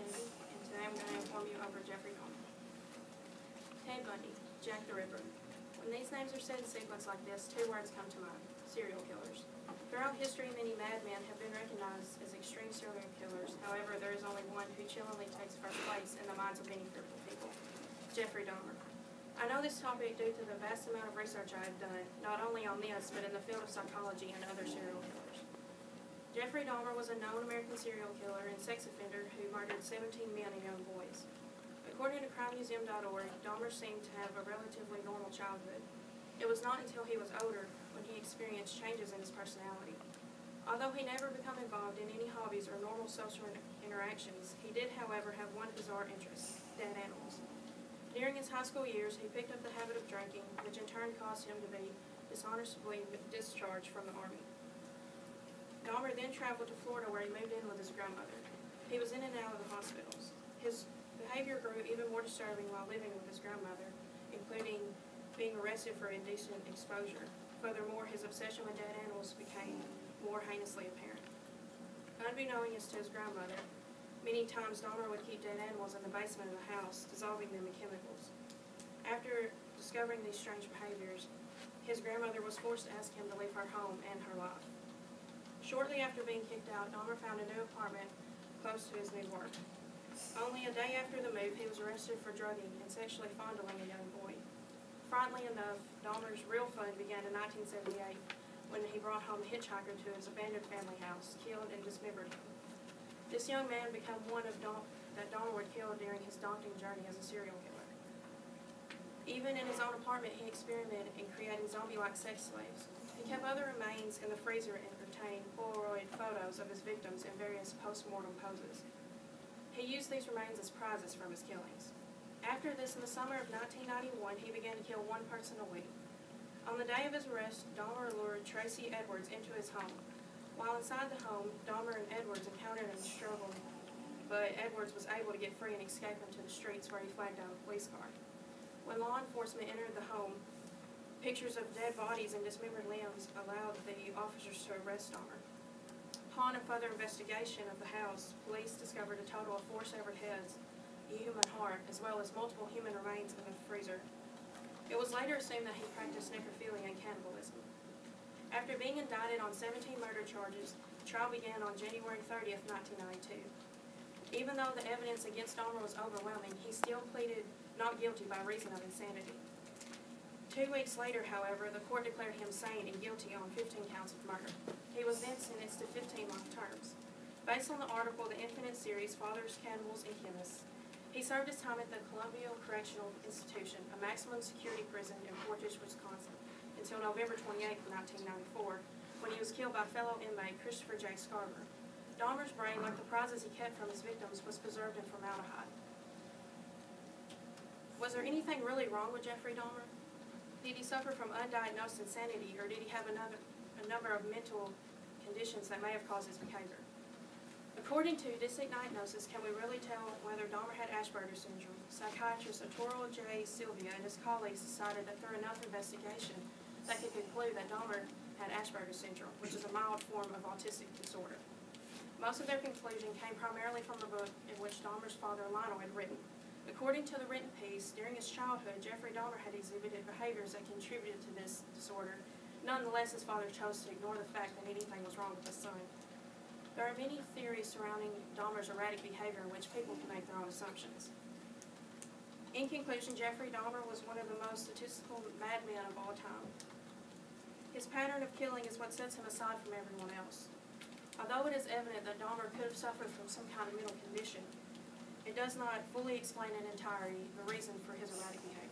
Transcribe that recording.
Kennedy, and today I'm going to inform you over Jeffrey Dahmer. Ted Bundy, Jack the Ripper. When these names are said in sequence like this, two words come to mind, serial killers. Throughout history, many madmen have been recognized as extreme serial killers. However, there is only one who chillingly takes first place in the minds of many fearful people, Jeffrey Dahmer. I know this topic due to the vast amount of research I have done, not only on this, but in the field of psychology and other serial killers. Jeffrey Dahmer was a known American serial killer and sex offender who murdered 17 men and young boys. According to crimemuseum.org, Dahmer seemed to have a relatively normal childhood. It was not until he was older when he experienced changes in his personality. Although he never became involved in any hobbies or normal social interactions, he did, however, have one bizarre interest, dead animals. During his high school years, he picked up the habit of drinking, which in turn caused him to be dishonorably discharged from the Army. Dahmer then traveled to Florida where he moved in with his grandmother. He was in and out of the hospitals. His behavior grew even more disturbing while living with his grandmother, including being arrested for indecent exposure. Furthermore, his obsession with dead animals became more heinously apparent. Unbeknownst to his grandmother, many times Dahmer would keep dead animals in the basement of the house, dissolving them in chemicals. After discovering these strange behaviors, his grandmother was forced to ask him to leave her home and her life. Shortly after being kicked out, Dahmer found a new apartment close to his new work. Only a day after the move, he was arrested for drugging and sexually fondling a young boy. Frightfully enough, Dahmer's real fun began in 1978 when he brought home a hitchhiker to his abandoned family house, killed and dismembered him. This young man became one of Dah- that Dahmer would kill during his daunting journey as a serial killer. Even in his own apartment, he experimented in creating zombie-like sex slaves. He kept other remains in the freezer and retained Polaroid photos of his victims in various post-mortem poses. He used these remains as prizes from his killings. After this, in the summer of 1991, he began to kill one person a week. On the day of his arrest, Dahmer lured Tracy Edwards into his home. While inside the home, Dahmer and Edwards encountered and struggled, but Edwards was able to get free and escape into the streets where he flagged down a police car. When law enforcement entered the home, pictures of dead bodies and dismembered limbs allowed the officers to arrest Dahmer. Upon a further investigation of the house, police discovered a total of four severed heads, a human heart, as well as multiple human remains in the freezer. It was later assumed that he practiced necrophilia and cannibalism. After being indicted on 17 murder charges, the trial began on January 30th, 1992. Even though the evidence against Dahmer was overwhelming, he still pleaded not guilty by reason of insanity. Two weeks later, however, the court declared him sane and guilty on 15 counts of murder. He was then sentenced to 15 life terms. Based on the article The Infinite Series, Fathers, Cannibals, and Chemists, he served his time at the Columbia Correctional Institution, a maximum security prison in Portage, Wisconsin, until November 28, 1994, when he was killed by fellow inmate Christopher J. Scarver. Dahmer's brain, like the prizes he kept from his victims, was preserved in formaldehyde. Was there anything really wrong with Jeffrey Dahmer? Did he suffer from undiagnosed insanity, or did he have another, a number of mental conditions that may have caused his behavior? According to this Diagnosis, can we really tell whether Dahmer had Asperger's syndrome? Psychiatrist Arturo J. Silva and his colleagues decided that through enough investigation, they could conclude that Dahmer had Asperger's syndrome, which is a mild form of autistic disorder. Most of their conclusion came primarily from the book in which Dahmer's father Lionel had written. According to the written piece, during his childhood, Jeffrey Dahmer had exhibited behaviors that contributed to this disorder. Nonetheless, his father chose to ignore the fact that anything was wrong with his son. There are many theories surrounding Dahmer's erratic behavior in which people can make their own assumptions. In conclusion, Jeffrey Dahmer was one of the most statistical madmen of all time. His pattern of killing is what sets him aside from everyone else. Although it is evident that Dahmer could have suffered from some kind of mental condition, it does not fully explain in entirety the reason for his erratic behavior.